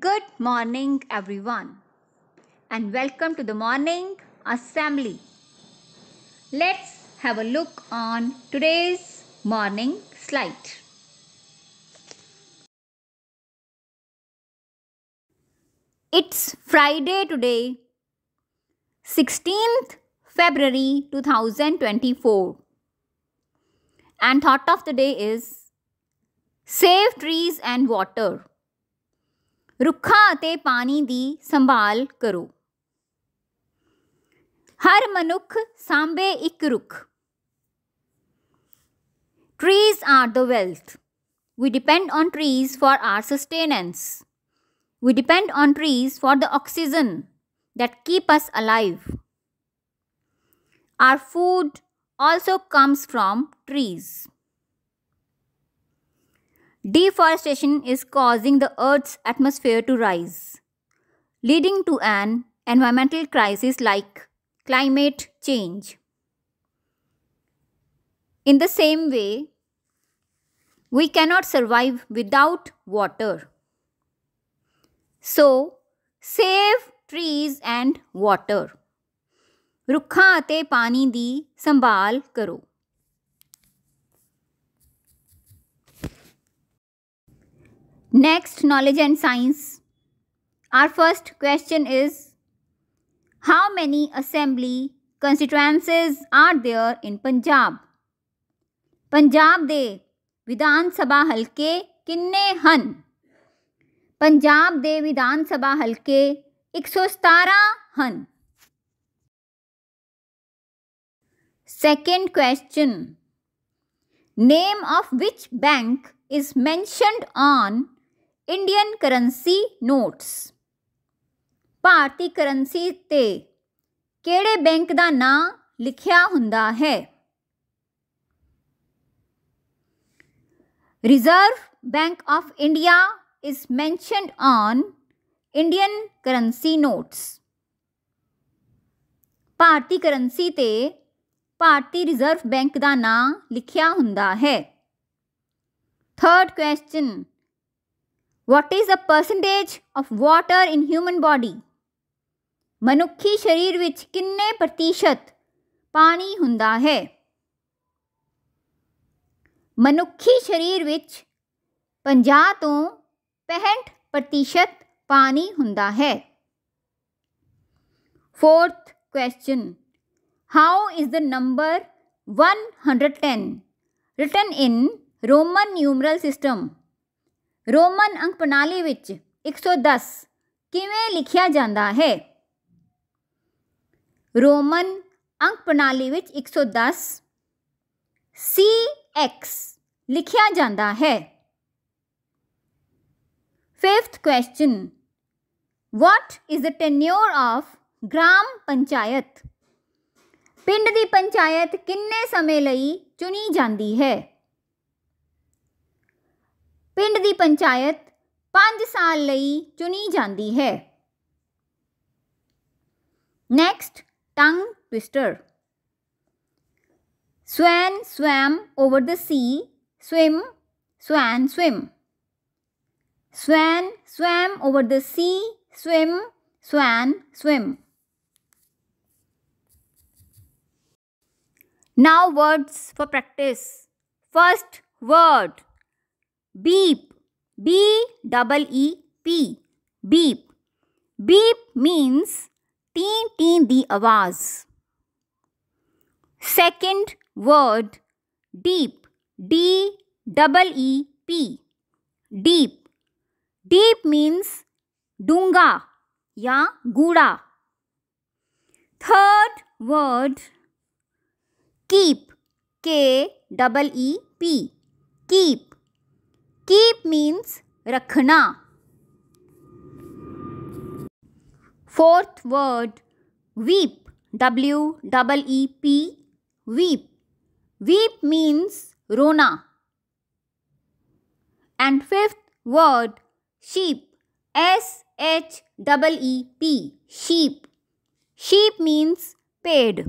Good morning, everyone, and welcome to the morning assembly. Let's have a look on today's morning slide. It's Friday today, 16th February 2024. And thought of the day is Save trees and water. ਰੁੱਖਾਂ ਅਤੇ ਪਾਣੀ ਦੀ ਸੰਭਾਲ ਕਰੋ ਹਰ ਮਨੁੱਖ ਸਾਂਭੇ ਇੱਕ ਰੁੱਖ Trees are the wealth. We depend on trees for our sustenance. We depend on trees for the oxygen that keep us alive. Our food also comes from trees. Deforestation is causing the Earth's atmosphere to rise, leading to an environmental crisis like climate change. In the same way, we cannot survive without water. So, save trees and water. ਰੁੱਖਾਂ ਅਤੇ ਪਾਣੀ ਦੀ ਸੰਭਾਲ ਕਰੋ Next, knowledge and science. Our first question is How many assembly constituencies are there in Punjab? Punjab ਦੇ ਵਿਧਾਨ ਸਭਾ ਹਲਕੇ ਕਿੰਨੇ ਹਨ ਪੰਜਾਬ ਦੇ ਵਿਧਾਨ ਸਭਾ ਹਲਕੇ 117 ਹਨ Second question Name of which bank is mentioned on Indian currency notes Bharatiya currency ਤੇ ਕਿਹੜੇ ਬੈਂਕ ਦਾ ਨਾਂ ਲਿਖਿਆ ਹੁੰਦਾ ਹੈ Reserve Bank of India is mentioned on Indian currency notes. ਭਾਰਤੀ ਕਰੰਸੀ ਤੇ ਭਾਰਤੀ ਰਿਜ਼ਰਵ ਬੈਂਕ ਦਾ ਨਾਂ ਲਿਖਿਆ ਹੁੰਦਾ ਹੈ third question What is the percentage of water in human body? ਮਨੁੱਖੀ ਸਰੀਰ ਵਿੱਚ ਕਿੰਨੇ ਪ੍ਰਤੀਸ਼ਤ ਪਾਣੀ ਹੁੰਦਾ ਹੈ ਮਨੁੱਖੀ ਸਰੀਰ ਵਿੱਚ 50 ਤੋਂ 65 ਪ੍ਰਤੀਸ਼ਤ ਪਾਣੀ ਹੁੰਦਾ ਹੈ fourth question how is the number 110 written in roman numeral system Roman ਅੰਕ ਪ੍ਰਣਾਲੀ ਵਿੱਚ 110 ਕਿਵੇਂ ਲਿਖਿਆ ਜਾਂਦਾ ਹੈ ਰੋਮਨ ਅੰਕ ਪ੍ਰਣਾਲੀ ਵਿੱਚ 110 CX ਲਿਖਿਆ ਜਾਂਦਾ ਹੈ fifth question what is the tenure of gram panchayat ਪਿੰਡ ਦੀ ਪੰਚਾਇਤ ਕਿੰਨੇ ਸਮੇਂ ਲਈ ਚੁਣੀ ਜਾਂਦੀ ਹੈ ਪਿੰਡ ਦੀ ਪੰਚਾਇਤ 5 ਸਾਲ ਲਈ ਚੁਣੀ ਜਾਂਦੀ ਹੈ next tongue twister Swan swam over the sea. Swim, swan, swim. Swan swam over the sea. Swim, swan, swim. Now words for practice. First word Beep. B double E P. Beep. Beep means teen teen the awaz. Second word deep. D double E P. Deep. Deep means dunga ya guda. Third word keep. K double E P. Keep. Keep means rakhna. Fourth word weep. W E. Weep. Weep means rona. And fifth word sheep. S H E. Sheep. Sheep means paid.